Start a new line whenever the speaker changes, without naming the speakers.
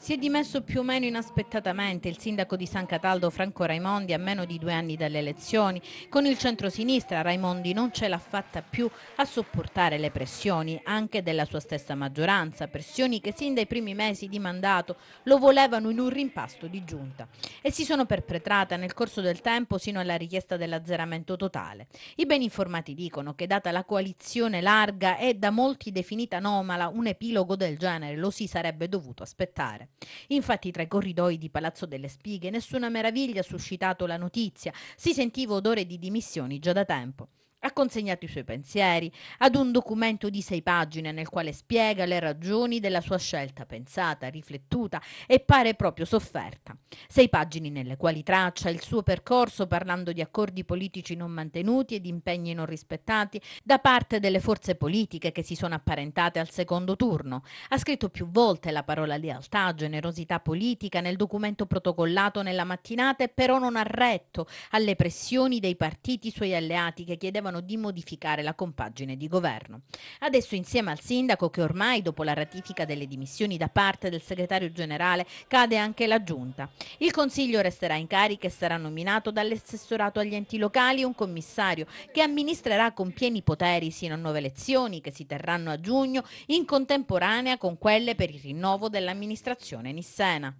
Si è dimesso più o meno inaspettatamente il sindaco di San Cataldo Franco Raimondi a meno di due anni dalle elezioni. Con il centrosinistra Raimondi non ce l'ha fatta più a sopportare le pressioni anche della sua stessa maggioranza, pressioni che sin dai primi mesi di mandato lo volevano in un rimpasto di giunta e si sono perpetrate nel corso del tempo sino alla richiesta dell'azzeramento totale. I ben informati dicono che data la coalizione larga e da molti definita anomala un epilogo del genere lo si sarebbe dovuto aspettare. Infatti tra i corridoi di Palazzo delle Spighe nessuna meraviglia ha suscitato la notizia, si sentiva odore di dimissioni già da tempo ha consegnato i suoi pensieri ad un documento di sei pagine nel quale spiega le ragioni della sua scelta pensata, riflettuta e pare proprio sofferta. Sei pagine nelle quali traccia il suo percorso parlando di accordi politici non mantenuti e di impegni non rispettati da parte delle forze politiche che si sono apparentate al secondo turno. Ha scritto più volte la parola lealtà, generosità politica nel documento protocollato nella mattinata e però non ha retto alle pressioni dei partiti suoi alleati che chiedevano chiedevano di modificare la compagine di governo. Adesso insieme al sindaco che ormai dopo la ratifica delle dimissioni da parte del segretario generale cade anche la giunta. Il consiglio resterà in carica e sarà nominato dall'assessorato agli enti locali un commissario che amministrerà con pieni poteri sino a nuove elezioni che si terranno a giugno in contemporanea con quelle per il rinnovo dell'amministrazione nissena.